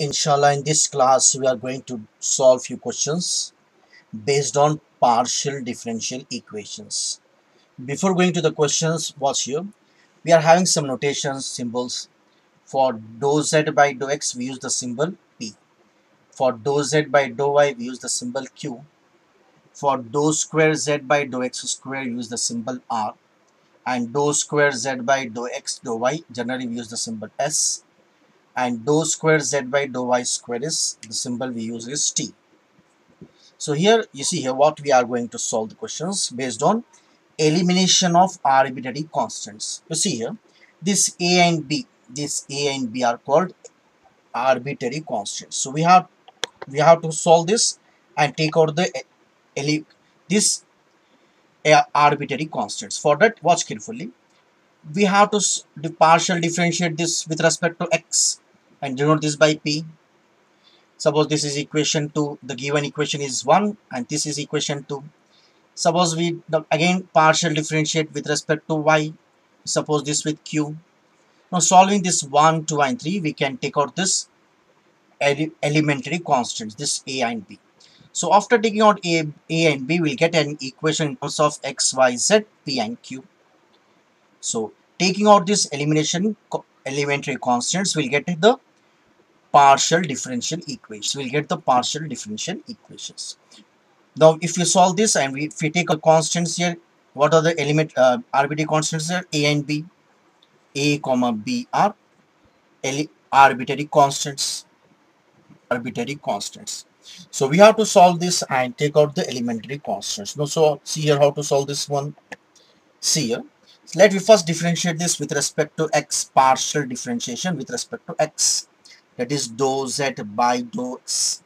Inshallah, in this class, we are going to solve few questions based on partial differential equations. Before going to the questions, watch here. We are having some notations, symbols. For dou z by dou x, we use the symbol P. For dou z by dou y, we use the symbol Q. For dou square z by dou x square, use the symbol R. And dou square z by dou x dou y, generally we use the symbol S and dou square z by dou y square is the symbol we use is t. So here you see here what we are going to solve the questions based on elimination of arbitrary constants. You see here this a and b this a and b are called arbitrary constants. So we have we have to solve this and take out the this arbitrary constants. For that watch carefully we have to partial differentiate this with respect to x and denote this by p suppose this is equation 2 the given equation is 1 and this is equation 2 suppose we again partial differentiate with respect to y. Suppose this with q. Now solving this 1 2 and 3 we can take out this ele elementary constants this a and b. So after taking out a, a and b we'll get an equation in terms of x y z p and q. So taking out this elimination elementary constants, we'll get the partial differential equations. We'll get the partial differential equations. Now, if you solve this and we, if we take a constants here, what are the element uh, arbitrary constants here? A and B, A comma B are arbitrary constants. Arbitrary constants. So we have to solve this and take out the elementary constants. Now, so see here how to solve this one. See here so let me first differentiate this with respect to x partial differentiation with respect to x that is dou z by dou x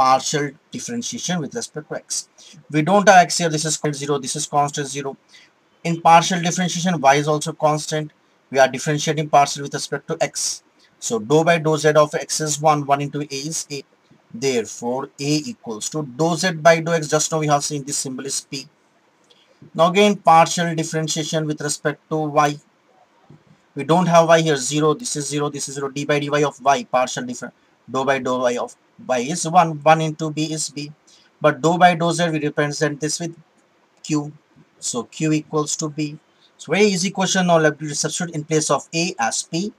partial differentiation with respect to x. We don't have x here. This is constant 0 this is constant 0 in partial differentiation y is also constant. We are differentiating partial with respect to x. So dou by dou z of x is 1 1 into a is a therefore a equals to dou z by dou x. Just now we have seen this symbol is p. Now again partial differentiation with respect to y. We don't have y here 0. This is 0. This is 0. d by dy of y partial different. Dou by dou y of y is 1. 1 into b is b. But dou by dou z we represent this with q. So q equals to b. So very easy question. Now let me substitute in place of a as p.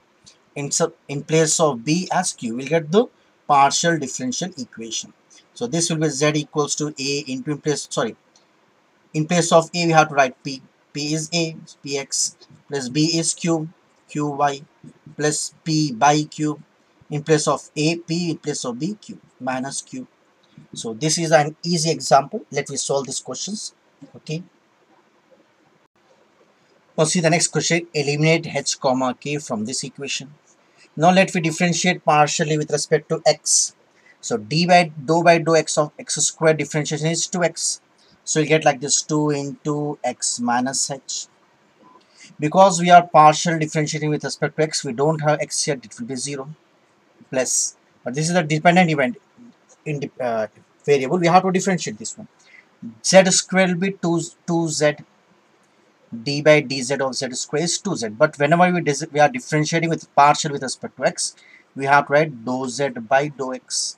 In, in place of b as q. We'll get the partial differential equation. So this will be z equals to a into in place sorry in place of a we have to write p p is a px plus b is q qy plus p by q in place of a p in place of b q minus q. So this is an easy example. Let me solve these questions okay? Now see the next question. Eliminate h comma k from this equation. Now let me differentiate partially with respect to x. So d by dou by dou x of x square differentiation is 2x so you get like this 2 into x minus h. Because we are partial differentiating with respect to x, we don't have x yet, it will be 0 plus. But this is a dependent event in uh, variable, we have to differentiate this one. z square will be 2, 2z d by dz of z square is 2z. But whenever we, we are differentiating with partial with respect to x, we have to write dou z by dou x.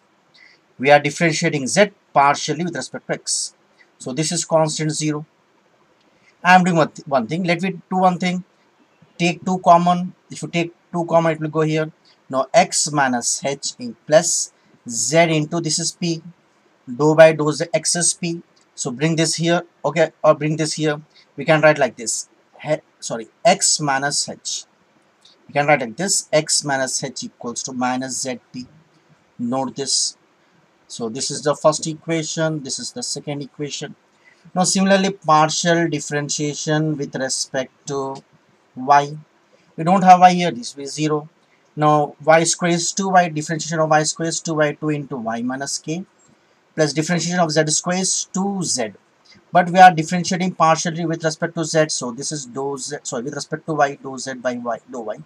We are differentiating z partially with respect to x. So this is constant 0. I am doing one thing. Let me do one thing. Take 2 common. If you take 2 common, it will go here. Now x minus h in plus z into this is p. Dou by dou z x is p. So bring this here. Okay. Or bring this here. We can write like this. He, sorry. x minus h. We can write like this. x minus h equals to minus zp. Note this so this is the first equation, this is the second equation. Now similarly partial differentiation with respect to y. We don't have y here, this will be 0. Now y square is 2y, differentiation of y square is 2y, 2 into y minus k plus differentiation of z square is 2z. But we are differentiating partially with respect to z, so this is dou z, sorry, with respect to y, dou z by y, dou y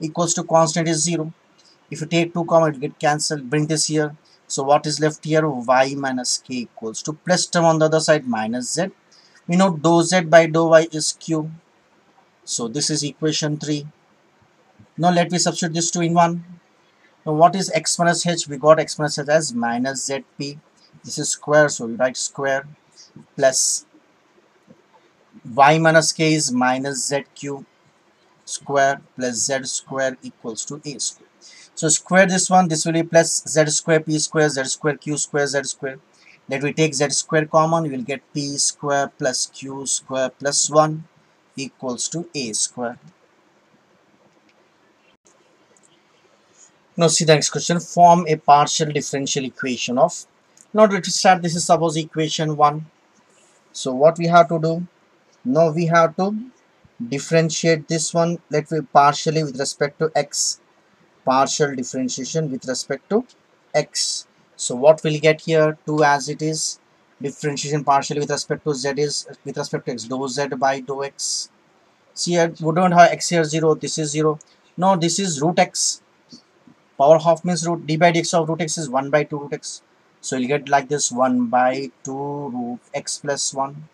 equals to constant is 0. If you take 2 comma, it get cancelled, bring this here, so what is left here? y minus k equals to plus term on the other side minus z. We know dou z by dou y is q. So this is equation 3. Now let me substitute this 2 in 1. now what is x minus h we got x minus h as minus zp this is square so we write square plus y minus k is minus zq square plus z square equals to a square so square this one this will be plus z square p square z square q square z square. Let we take z square common you will get p square plus q square plus 1 equals to a square. Now see the next question. Form a partial differential equation of now let us start. This is suppose equation 1 so what we have to do? Now we have to differentiate this one let me partially with respect to x partial differentiation with respect to x. So what we'll get here 2 as it is differentiation partially with respect to z is with respect to x dou z by dou x. See here we don't have x here 0 this is 0 no this is root x. Power half means root d by dx of root x is 1 by 2 root x. So you'll get like this 1 by 2 root x plus 1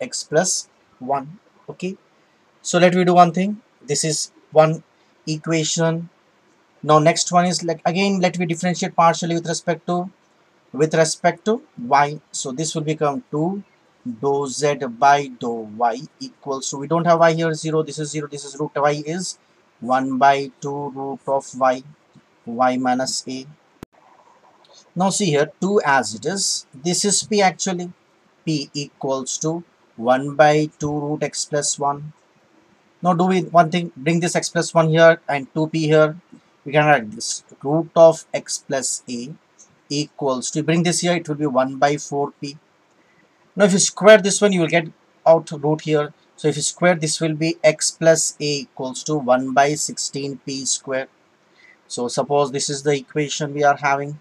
x plus 1 okay? So let me do one thing. This is one equation now next one is like again let me differentiate partially with respect to with respect to y. So this will become 2 dou z by dou y equals so we don't have y here 0 this is 0 this is root y is 1 by 2 root of y y minus a. Now see here 2 as it is this is p actually p equals to 1 by 2 root x plus 1 now do we one thing bring this x plus 1 here and 2p here we can write this. Root of x plus a equals to bring this here it will be 1 by 4p now if you square this one you will get out root here. So if you square this will be x plus a equals to 1 by 16p square. So suppose this is the equation we are having.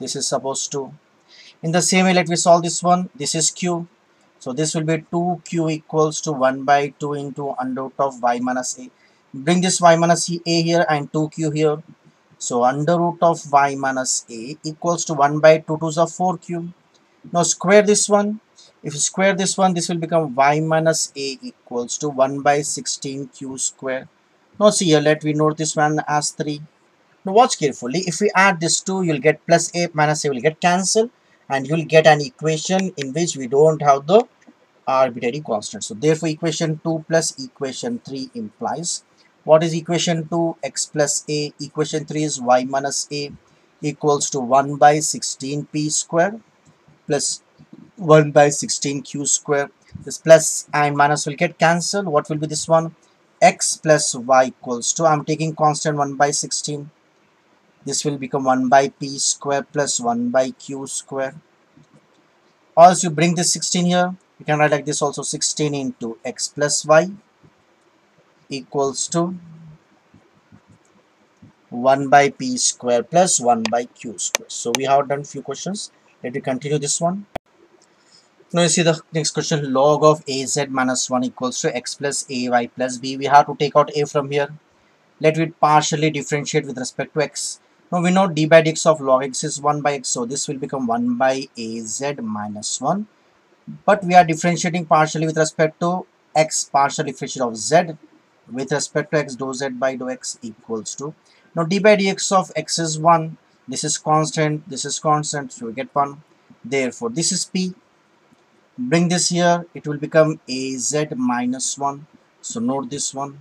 This is supposed to. In the same way let me solve this one. This is q. So this will be 2q equals to 1 by 2 into under root of y minus a. Bring this y minus a here and 2q here. So under root of y minus a equals to 1 by 2 to the 4q. Now square this one. If you square this one, this will become y minus a equals to 1 by 16q square. Now see here, let me note this one as 3. Now watch carefully. If we add this 2, you'll get plus a minus a will get cancelled and you'll get an equation in which we don't have the arbitrary constant. So therefore equation 2 plus equation 3 implies what is equation 2 x plus a equation 3 is y minus a equals to 1 by 16p square plus 1 by 16q square. This plus and minus will get cancelled. What will be this one? X plus y equals to i'm taking constant 1 by 16 this will become 1 by p square plus 1 by q square. Also you bring this 16 here. You can write like this also 16 into x plus y equals to 1 by p square plus 1 by q square. So we have done few questions. Let me continue this one. Now you see the next question. Log of az minus 1 equals to x plus ay plus b. We have to take out a from here. Let me partially differentiate with respect to x. Now we know d by dx of log x is 1 by x, so this will become 1 by az minus 1. But we are differentiating partially with respect to x partial differentiation of z with respect to x dou z by dou x equals to. Now d by dx of x is 1, this is constant, this is constant, so we get 1. Therefore this is p. Bring this here, it will become az minus 1. So note this one.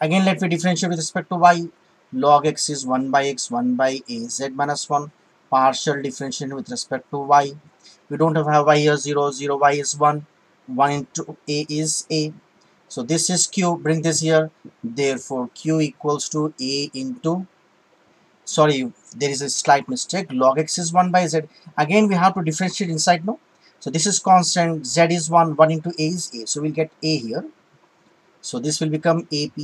Again let me differentiate with respect to y log x is 1 by x 1 by a z minus 1 partial differentiation with respect to y we don't have y here 0 0 y is 1 1 into a is a so this is q. Bring this here. Therefore q equals to a into sorry there is a slight mistake. Log x is 1 by z. Again we have to differentiate inside no? So this is constant. Z is 1 1 into a is a. So we'll get a here. So this will become ap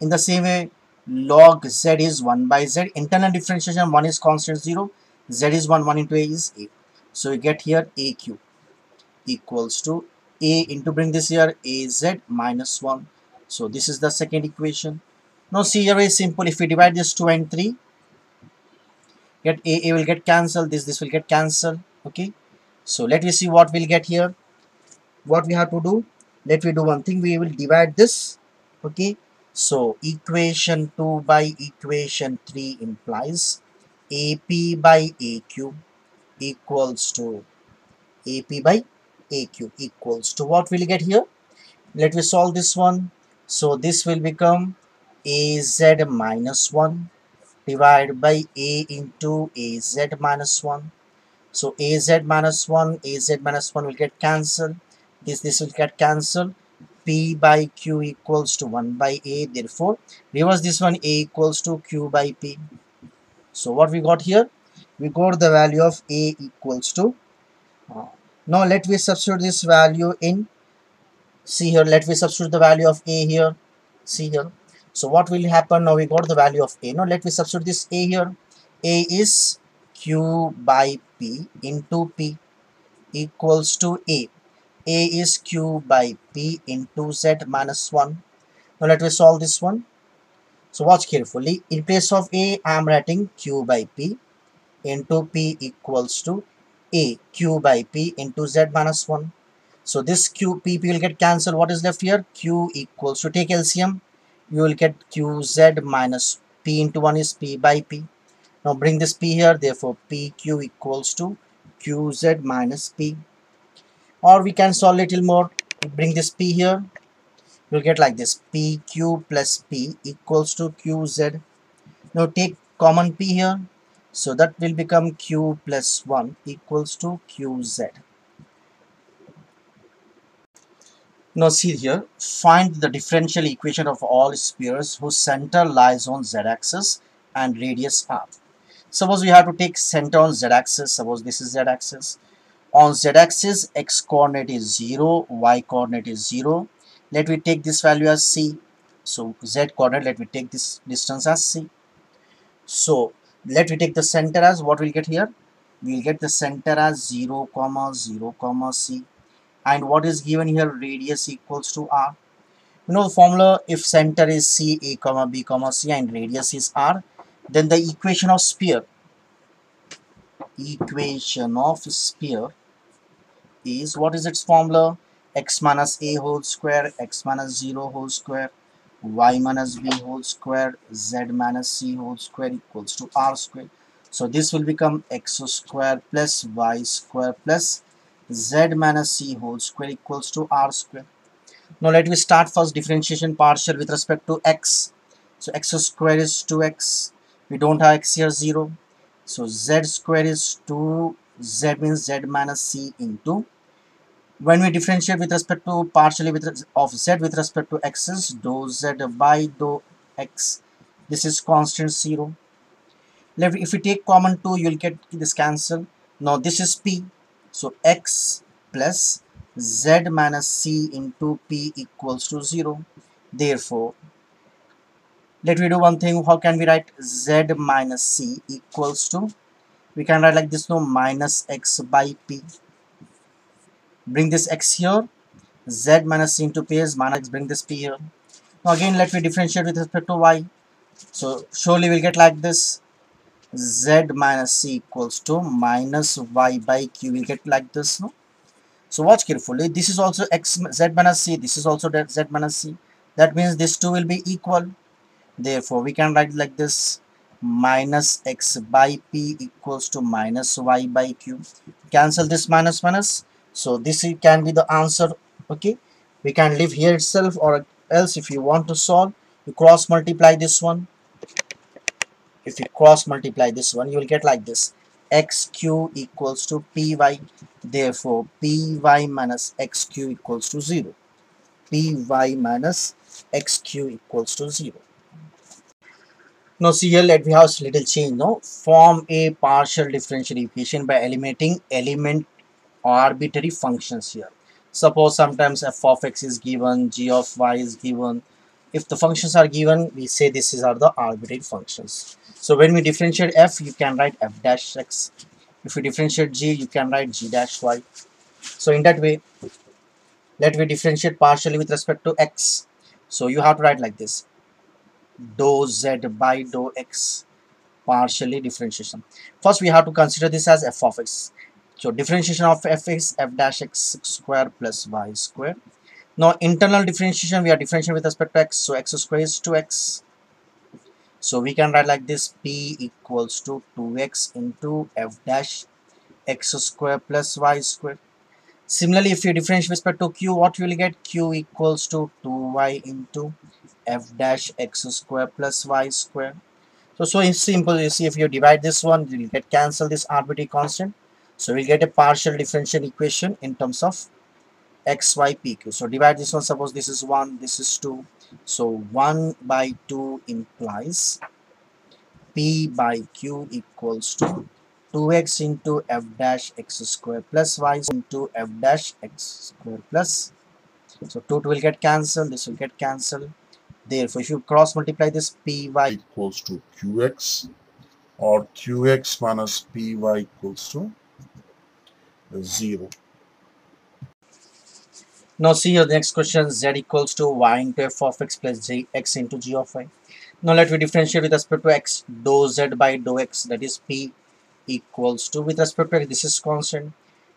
in the same way log z is 1 by z. Internal differentiation 1 is constant 0 z is 1 1 into a is a. So we get here aq equals to a into bring this here az minus 1 so this is the second equation. Now see here is simple. If we divide this 2 and 3 get a a will get cancelled. This this will get cancelled. Okay? So let me see what we'll get here. What we have to do? Let me do one thing. We will divide this. Okay? So equation 2 by equation 3 implies AP by AQ equals to AP by AQ equals to what will you get here? Let me solve this one. So this will become AZ minus 1 divided by A into AZ minus 1. So AZ minus 1, AZ minus 1 will get cancelled. This, this will get cancelled. P by Q equals to 1 by A. Therefore, reverse this one A equals to Q by P. So what we got here? We got the value of A equals to. Uh, now let me substitute this value in. See here, let me substitute the value of A here. See here. So what will happen now? We got the value of A. Now let me substitute this A here. A is Q by P into P equals to A. A is Q by P into Z minus 1. Now let me solve this one. So watch carefully. In place of A, I am writing Q by P into P equals to A Q by P into Z minus 1. So this Q P, P will get cancelled. What is left here? Q equals to take LCM. You will get QZ minus P into 1 is P by P. Now bring this P here. Therefore PQ equals to QZ minus P or we can solve little more bring this p here you'll get like this pq plus p equals to qz now take common p here so that will become q plus 1 equals to qz now see here find the differential equation of all spheres whose center lies on z-axis and radius r. Suppose we have to take center on z-axis suppose this is z-axis on z-axis x coordinate is 0 y coordinate is 0 let me take this value as c. So z coordinate let me take this distance as c. So let me take the center as what we'll get here? We'll get the center as 0 comma 0 comma c. And what is given here? Radius equals to r. You know the formula if center is c a comma b comma c and radius is r then the equation of sphere equation of sphere is what is its formula? X minus a whole square x minus 0 whole square y minus b whole square z minus c whole square equals to r square. So this will become x square plus y square plus z minus c whole square equals to r square. Now let me start first differentiation partial with respect to x. So x square is 2x we don't have x here 0 so z square is 2 z means z minus c into when we differentiate with respect to partially with of z with respect to x's dou z by dou x this is constant 0 Let, if we take common 2 you'll get this cancel. Now this is p. So x plus z minus c into p equals to 0 therefore let me do one thing. How can we write z minus c equals to? We can write like this no minus x by p bring this x here. Z minus c into p is minus bring this p here. Now again let me differentiate with respect to y. So surely we'll get like this. Z minus c equals to minus y by q. Will get like this no? So watch carefully. This is also x z minus c. This is also z minus c. That means these two will be equal. Therefore we can write like this. Minus x by p equals to minus y by q. Cancel this minus minus so this can be the answer okay? We can leave here itself or else if you want to solve you cross multiply this one. If you cross multiply this one you will get like this. Xq equals to py therefore py minus xq equals to 0 py minus xq equals to 0 now see here let me have a little change now form a partial differential equation by eliminating element arbitrary functions here. Suppose sometimes f of x is given g of y is given. If the functions are given we say this is are the arbitrary functions. So when we differentiate f you can write f dash x. If you differentiate g you can write g dash y. So in that way let me differentiate partially with respect to x. So you have to write like this. Dou z by dou x partially differentiation. First we have to consider this as f of x so differentiation of f is f dash x square plus y square. now internal differentiation we are differentiating with respect to x. So x square is 2x so we can write like this p equals to 2x into f dash x square plus y square. Similarly if you differentiate with respect to q what you will get? q equals to 2y into f dash x square plus y square. So so it's simple. You see if you divide this one you get cancel this arbitrary constant so we'll get a partial differential equation in terms of x y p q. So divide this one. Suppose this is 1 this is 2 so 1 by 2 implies p by q equals to 2x into f dash x square plus y into f dash x square plus. So 2 will get cancelled. This will get cancelled. Therefore if you cross multiply this py equals to qx or qx minus py equals to 0 now see here the next question z equals to y into f of x plus j x into g of y. Now let me differentiate with respect to x dou z by dou x that is p equals to with respect to x this is constant.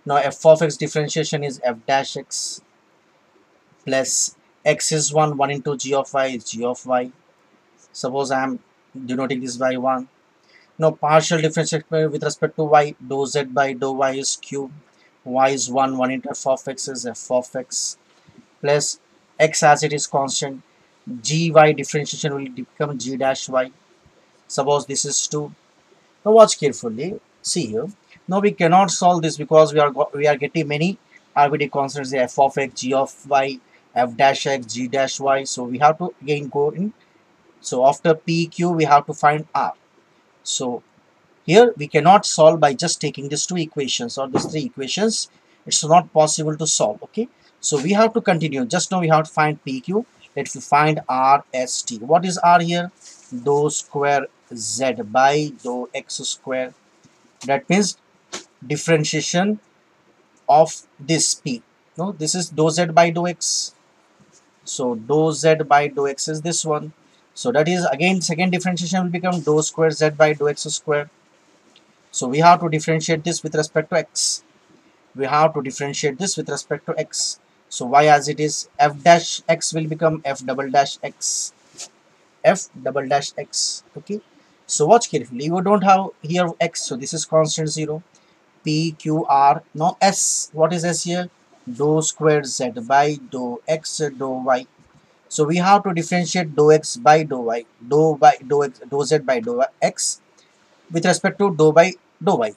Now f of x differentiation is f dash x plus x is 1 1 into g of y is g of y. Suppose I am denoting this by 1. Now partial differentiation with respect to y dou z by dou y is q. y is 1 1 into f of x is f of x. Plus x as it is constant gy differentiation will become g dash y. Suppose this is 2 now watch carefully. See here. Now we cannot solve this because we are we are getting many arbitrary constants f of x g of y f dash x g dash y. So we have to again go in. So after pq we have to find r so here we cannot solve by just taking these two equations or these three equations. It's not possible to solve. Okay. So we have to continue. Just now we have to find PQ. Let's find RST. What is R here? Dou square Z by dou X square. That means differentiation of this P. No, this is dou Z by dou X. So dou Z by dou X is this one. So that is again second differentiation will become dou square Z by dou X square so we have to differentiate this with respect to x. We have to differentiate this with respect to x. So y as it is f dash x will become f double dash x. f double dash x. Okay. So watch carefully. You don't have here x. So this is constant 0. P, Q, R. Now S. What is S here? Dou square Z by dou X dou Y. So we have to differentiate dou X by dou Y. Dou by dou X dou Z by dou X with respect to dou by dou y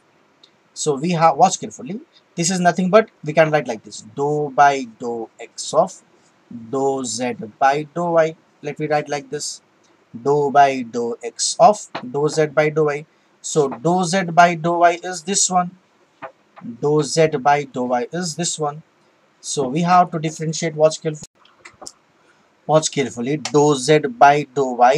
so we have watch carefully this is nothing but we can write like this dou by dou x of dou z by dou y let me write like this dou by dou x of dou z by dou y so dou z by dou y is this one dou z by dou y is this one so we have to differentiate watch carefully watch carefully dou z by dou y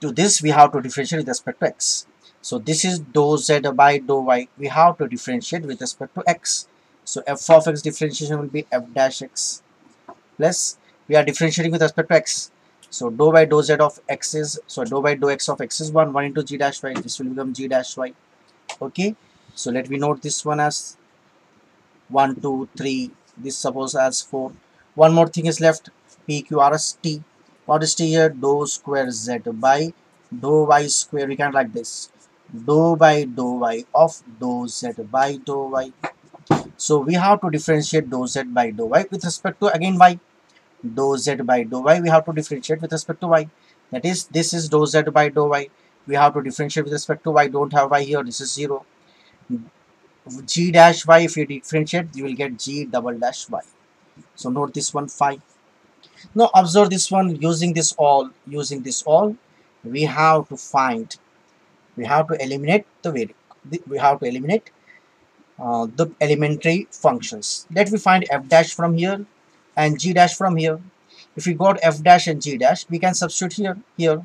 to this we have to differentiate with respect to x so this is dou z by dou y. We have to differentiate with respect to x. So f of x differentiation will be f dash x plus we are differentiating with respect to x. So dou by dou z of x is so dou by dou x of x is 1 1 into g dash y. This will become g dash y. Okay. So let me note this one as 1 2 3 this suppose as 4 one more thing is left p q r s t what is t here dou square z by dou y square we can write this dou by dou y of dou z by dou y. So we have to differentiate dou z by dou y with respect to again y. Dou z by dou y we have to differentiate with respect to y. That is this is dou z by dou y. We have to differentiate with respect to y. Don't have y here. This is 0. g dash y if you differentiate you will get g double dash y. So note this one 5. Now observe this one using this all using this all we have to find we have to eliminate the variable we have to eliminate uh, the elementary functions. Let me find f dash from here and g dash from here. If we got f dash and g dash we can substitute here here.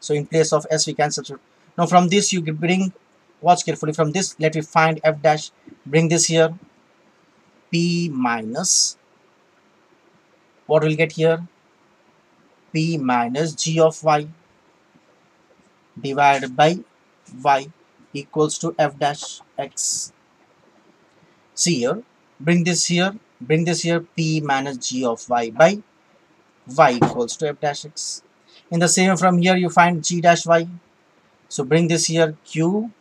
So in place of s we can substitute. Now from this you bring watch carefully from this let me find f dash bring this here p minus what we'll get here? P minus g of y divided by y equals to f dash x. See here bring this here bring this here p minus g of y by y equals to f dash x. In the same from here you find g dash y. So bring this here q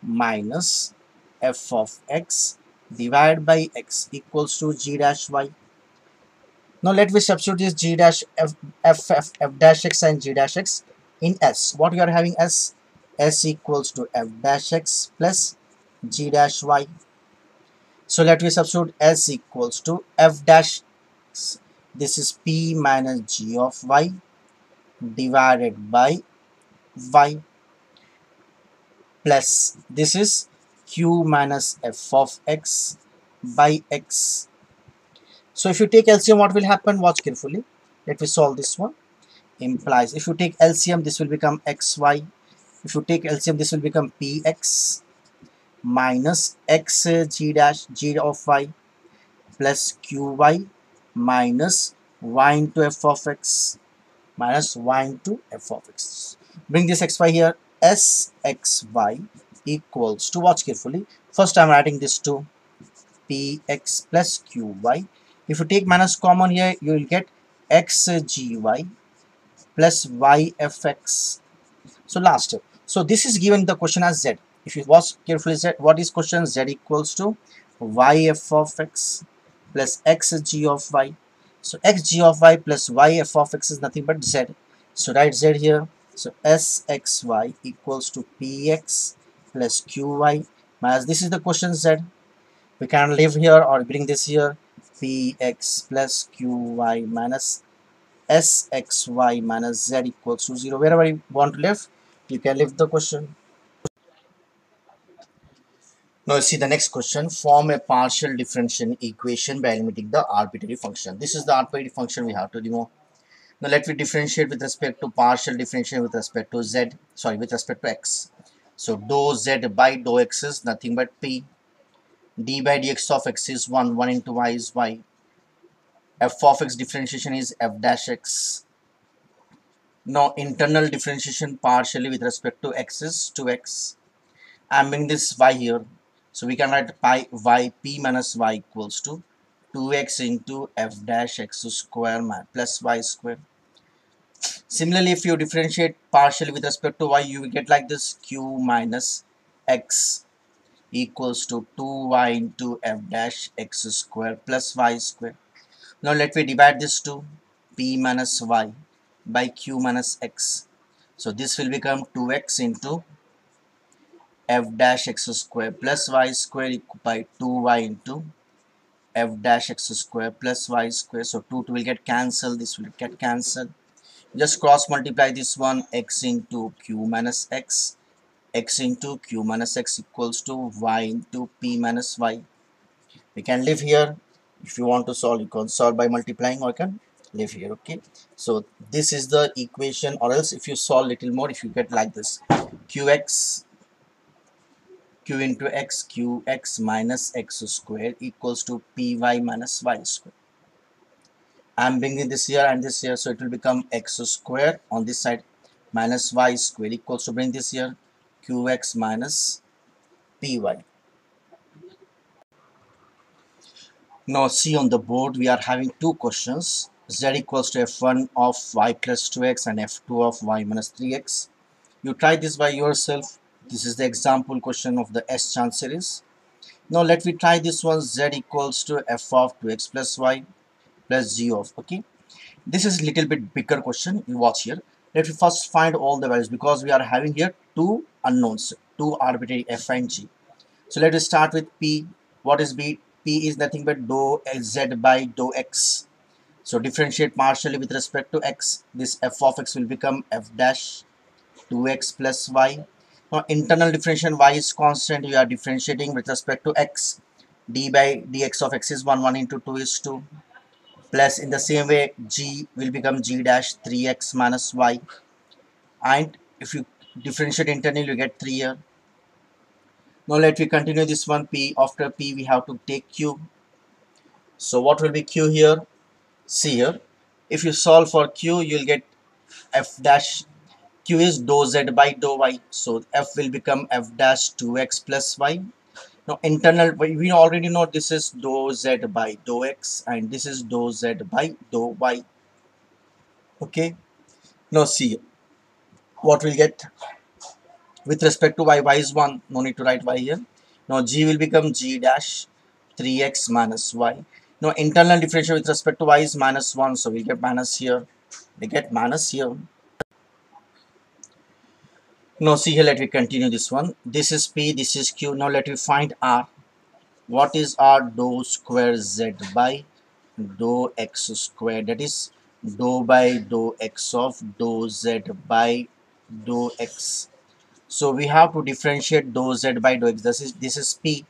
minus f of x divided by x equals to g dash y now let me substitute this g dash f, f, f, f dash x and g dash x in s. What we are having s? S equals to f dash x plus g dash y. So let me substitute s equals to f dash this is p minus g of y divided by y plus this is q minus f of x by x so if you take LCM what will happen? Watch carefully. Let me solve this one. Implies if you take LCM this will become xy if you take LCM this will become px minus x g dash g of y plus qy minus y into f of x minus y into f of x. Bring this xy here. Sxy equals to watch carefully. First i'm writing this to px plus qy if you take minus common here you will get xgy plus yfx so last. Step so this is given the question as z. If you watch carefully z what is question? Z equals to yf of x plus xg of y. So xg of y plus yf of x is nothing but z. So write z here. So Sxy equals to Px plus Qy minus this is the question Z. We can leave here or bring this here Px plus Qy minus Sxy minus Z equals to 0. Wherever you want to leave, you can leave the question. Now see the next question. Form a partial differential equation by eliminating the arbitrary function. This is the arbitrary function we have to remove. Now let me differentiate with respect to partial differentiation with respect to z, sorry, with respect to x. So dou z by dou x is nothing but p. d by dx of x is 1, 1 into y is y. f of x differentiation is f dash x. Now internal differentiation partially with respect to x is 2x. I'm bringing this y here. So we can write pi y p minus y equals to 2x into f dash x square plus y square Similarly, if you differentiate partially with respect to y, you will get like this q minus x equals to 2y into f dash x square plus y square. Now let me divide this to p minus y by q minus x. So this will become 2x into f dash x square plus y square by 2y into f dash x square plus y square. So 2, 2 will get cancelled. This will get cancelled just cross multiply this one x into q minus x x into q minus x equals to y into p minus y. We can live here. If you want to solve you can solve by multiplying or you can live here okay? So this is the equation or else if you solve little more if you get like this qx q into x qx minus x square equals to py minus y square. I'm bringing this here and this here so it will become x square on this side minus y square equals to bring this here qx minus py now see on the board we are having two questions. Z equals to f1 of y plus 2x and f2 of y minus 3x you try this by yourself. This is the example question of the S. Chand series now let me try this one. Z equals to f of 2x plus y plus g of okay? This is a little bit bigger question. You watch here. Let me first find all the values because we are having here two unknowns two arbitrary f and g so let us start with p. What is b? P is nothing but dou z by dou x. So differentiate partially with respect to x. This f of x will become f dash 2x plus y. Now internal differentiation y is constant. We are differentiating with respect to x. D by dx of x is 1 1 into 2 is 2 plus in the same way g will become g dash 3x minus y. And if you differentiate internally you get 3 here. Now let we continue this one p. After p we have to take q. So what will be q here? See here. If you solve for q you'll get f dash. Q is dou z by dou y. So f will become f dash 2x plus y. Now internal we we already know this is dou z by dou x and this is dou z by dou y. Okay? Now see what we'll get with respect to y y is 1 no need to write y here. Now g will become g dash 3x minus y. Now internal differential with respect to y is minus 1 so we get minus here. We get minus here. Now see here let me continue this one. This is p this is q. Now let me find r. What is r? Dou square z by dou x square. That is dou by dou x of dou z by dou x. So we have to differentiate dou z by dou x. This is this is p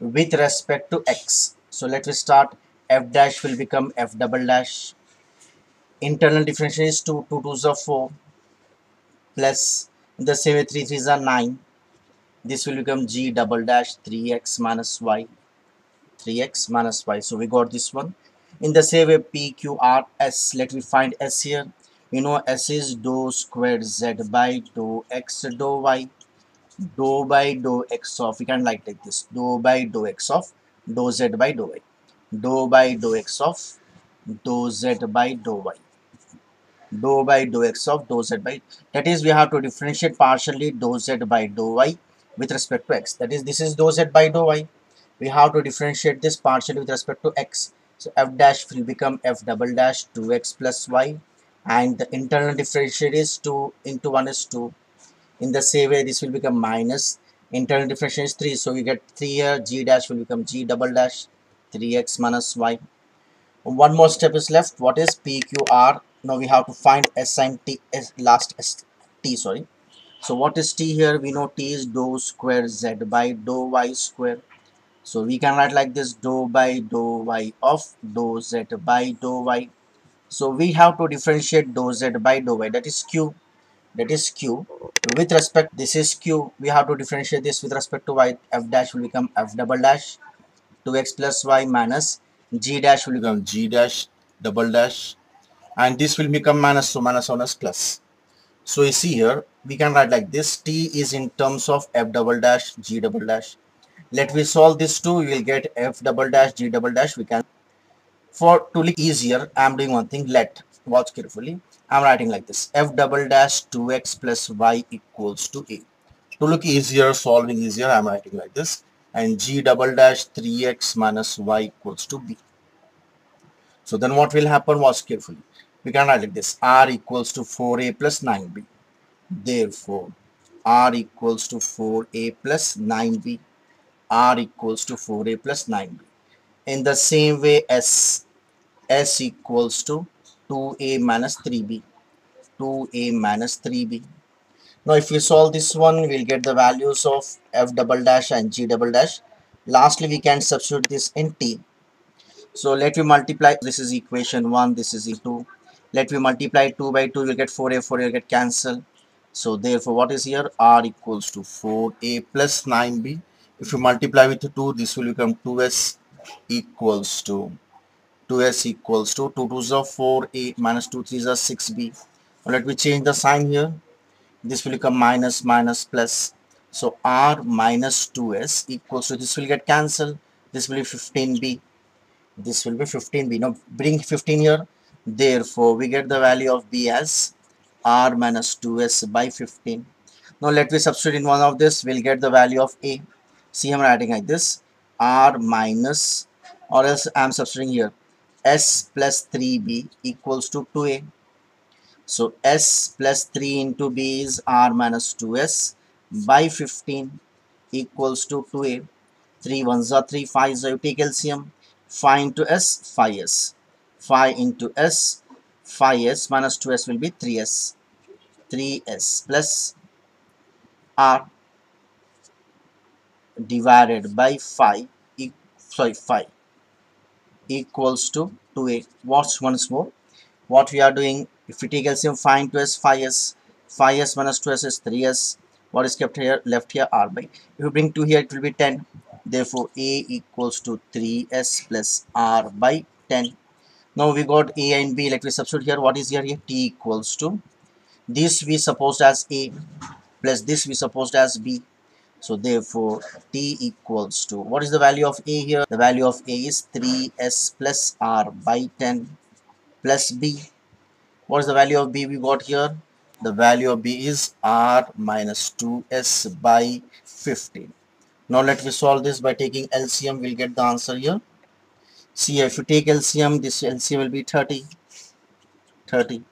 with respect to x. So let me start. F dash will become f double dash. Internal differential is 2 2 2s are 4 plus the same way 3 3s are 9 this will become g double dash 3x minus y 3x minus y. So we got this one. In the same way p q r s. Let me find s here you know s is dou squared z by dou x dou y dou by dou x of we can like this dou by dou x of dou z by dou y dou by dou x of dou z by dou y dou by dou x of dou z by that is we have to differentiate partially dou z by dou y with respect to x that is this is dou z by dou y we have to differentiate this partially with respect to x so f dash will become f double dash 2x plus y and the internal differential is 2 into 1 is 2 in the same way this will become minus. Internal differential is 3 so we get 3 here g dash will become g double dash 3x minus y. One more step is left. What is pqr now we have to find s and t s last s t sorry. So what is t here? We know t is dou square z by dou y square. So we can write like this dou by dou y of dou z by dou y so we have to differentiate dou z by dou y. That is q. That is q. With respect this is q. We have to differentiate this with respect to y. F dash will become f double dash. 2x plus y minus g dash will become g dash double dash. And this will become minus so minus on plus. So you see here we can write like this. T is in terms of f double dash g double dash. Let me solve this too. We will get f double dash g double dash. We can for to look easier i'm doing one thing let. Watch carefully. I'm writing like this. F double dash 2x plus y equals to a. To look easier solving easier i'm writing like this. And g double dash 3x minus y equals to b. So then what will happen? Watch carefully. We can write like this. R equals to 4a plus 9b therefore r equals to 4a plus 9b r equals to 4a plus 9b in the same way s s equals to 2a minus 3b 2a minus 3b now if we solve this one we'll get the values of f double dash and g double dash. Lastly we can substitute this in t. So let me multiply. This is equation 1 this is e2 let me multiply 2 by 2 you'll get 4a 4a will get cancelled. So therefore what is here? R equals to 4a plus 9b if you multiply with 2 this will become 2s equals to 2s equals to 2 2s are 4a minus 2 3s are 6b now let me change the sign here. This will become minus minus plus. So r minus 2s equals to this will get cancelled. This will be 15b this will be 15b now bring 15 here. Therefore we get the value of b as r minus 2s by 15 now let me substitute in one of this. We'll get the value of a. See i'm writing like this. R minus or else i'm substituting here s plus 3b equals to 2a so s plus 3 into b is r minus 2s by 15 equals to 2a 3 ones are 3 5 are you take LCM 5 into s 5s 5 into s 5s minus 2s will be 3s 3s plus r divided by 5 e sorry 5 equals to 2a what's once more what we are doing if we take LCM 5 into s 5s 5s minus 2s is 3s what is kept here? Left here r by. If you bring 2 here it will be 10 therefore a equals to 3s plus r by 10 now we got a and b. Let me substitute here. What is here? Here t equals to this we supposed as a plus this we supposed as b So therefore t equals to, what is the value of a here? The value of a is 3s plus r by 10 plus b. What is the value of b we got here? The value of b is r minus 2s by 15. Now let me solve this by taking LCM. We'll get the answer here. See if you take LCM, this LCM will be 30. 30.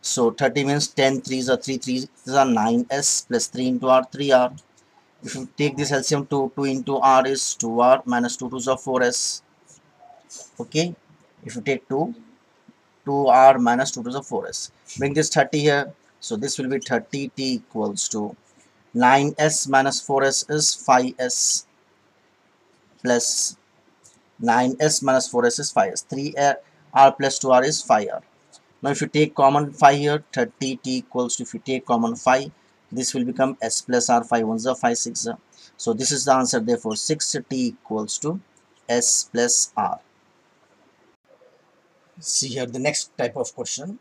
So 30 means 10 3s are 3 3s are 9s plus 3 into r 3r if you take this LCM 2 2 into r is 2r minus 2 2s are 4s okay? If you take 2 2r minus 2 2s are 4s bring this 30 here. So this will be 30 t equals to 9s minus 4s is 5s plus 9s minus 4s is 5s 3r r plus 2r is 5r now if you take common 5 here 30 t equals to if you take common 5 this will become s plus r 5 1s are 5 6 are. so this is the answer therefore 6t equals to s plus r. See here the next type of question.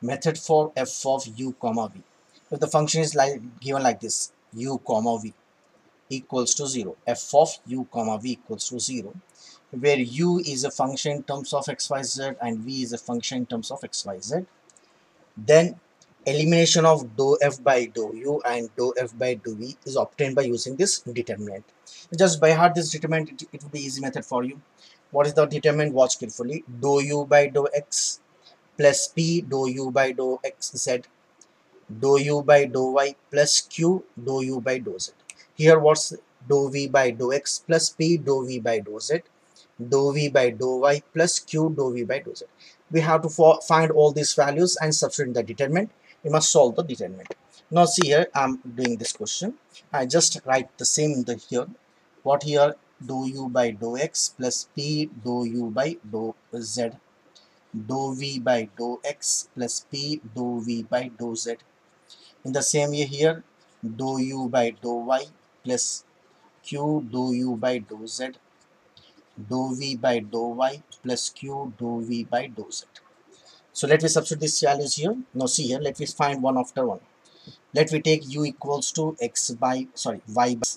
Method for f of u comma v. If the function is like given like this u comma v equals to 0 f of u comma v equals to 0 where u is a function in terms of xyz and v is a function in terms of xyz then elimination of dou f by dou u and dou f by dou v is obtained by using this determinant. Just by heart this determinant, it, it will be easy method for you. What is the determinant? Watch carefully. Dou u by dou x plus p dou u by dou x z dou u by dou y plus q dou u by dou z. Here what's dou v by dou x plus p dou v by dou z dou v by dou y plus q dou v by dou z. We have to find all these values and substitute in the determinant we must solve the determinant now see here i'm doing this question. I just write the same the here. What here? Do u by do x plus p do u by do z. Do v by do x plus p do v by do z. In the same way here do u by do y plus q do u by do z. Do v by do y plus q do v by do z so let me substitute these values here. Now see here, let me find one after one. Let me take u equals to x by, sorry, y by.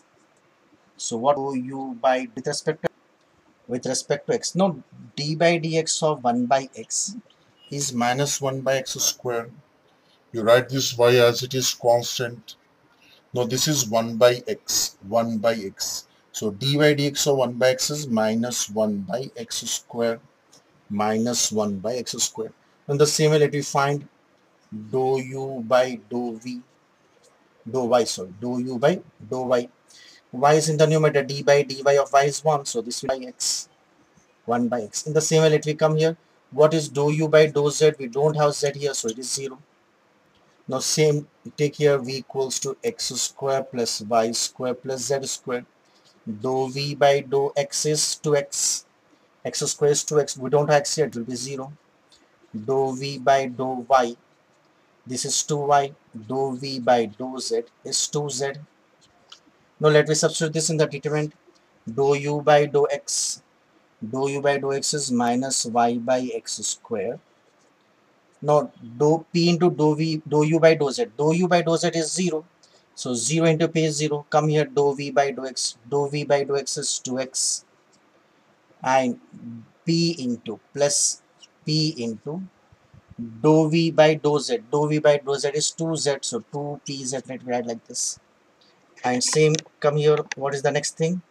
So what do u by with respect to, with respect to x? No, d by dx of 1 by x is minus 1 by x square. You write this y as it is constant. No, this is 1 by x, 1 by x. So dy dx of 1 by x is minus 1 by x square, minus 1 by x square. In the same way, let me find dou u by dou v, dou y, sorry, dou u by dou y. y is in the numerator, d by dy of y is 1, so this will be x, 1 by x. In the same way, let me come here. What is dou u by dou z? We don't have z here, so it is 0. Now same, take here v equals to x square plus y square plus z square. Dou v by dou x is 2x. x square is 2x. We don't have x here, it will be 0 dou v by dou y. This is 2y dou v by dou z is 2z now let me substitute this in the determinant. Dou u by dou x. Dou u by dou x is minus y by x square. Now dou p into dou v dou u by dou z. Dou u by dou z is 0 so 0 into p is 0 come here dou v by dou x. Dou v by dou x is 2x and p into plus p into dou v by dou z. Dou v by dou z is 2z so 2pz let me write like this. And same come here what is the next thing?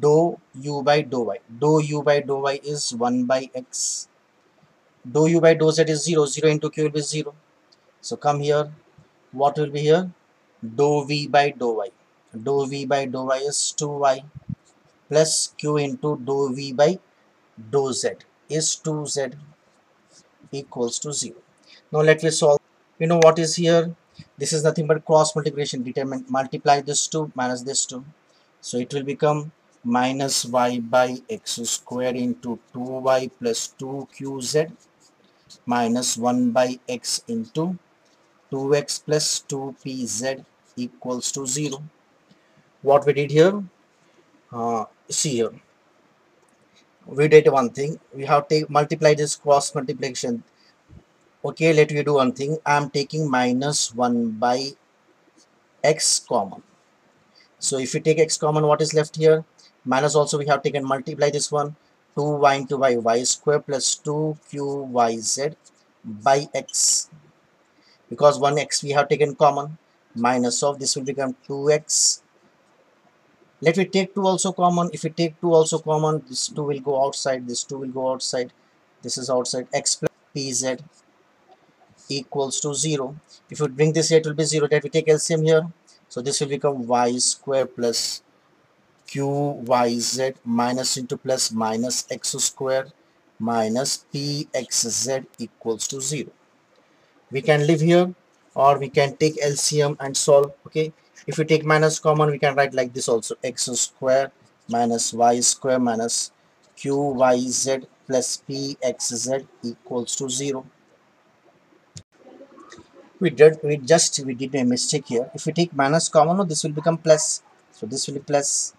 Dou u by dou y. Dou u by dou y is 1 by x. Dou u by dou z is 0 0 into q will be 0 so come here what will be here? Dou v by dou y. Dou v by dou y is 2y plus q into dou v by dou z is 2z equals to 0 now let me solve. You know what is here? This is nothing but cross multiplication determine multiply this 2 minus this 2 so it will become minus y by x square into 2y plus 2qz minus 1 by x into 2x plus 2pz equals to 0 what we did here? Uh, see here we did one thing. We have to multiply this cross multiplication. Okay let me do one thing. I'm taking minus 1 by x common. So if we take x common what is left here? Minus also we have taken multiply this one. 2y into y y square plus 2qyz by x. Because 1x we have taken common. Minus of this will become 2x let me take 2 also common. If we take 2 also common this 2 will go outside this 2 will go outside. This is outside x plus pz equals to 0 if we bring this here it will be 0 that we take LCM here. So this will become y square plus qyz minus into plus minus x square minus pxz equals to 0 we can live here or we can take LCM and solve okay if we take minus common we can write like this also. X square minus y square minus qyz plus pxz equals to 0 we did we just we did a mistake here. If we take minus common this will become plus. So this will be plus.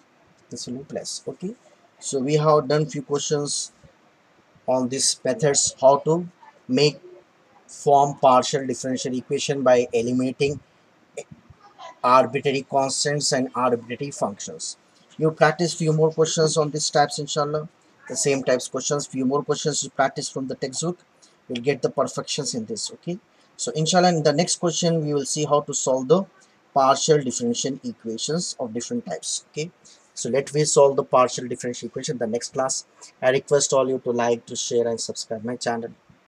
This will be plus. Okay. So we have done few questions on these methods how to make form partial differential equation by eliminating arbitrary constants and arbitrary functions. You practice few more questions on these types inshallah. The same types questions few more questions you practice from the textbook you'll get the perfections in this okay? So inshallah in the next question we will see how to solve the partial differential equations of different types okay? So let me solve the partial differential equation the next class. I request all you to like to share and subscribe my channel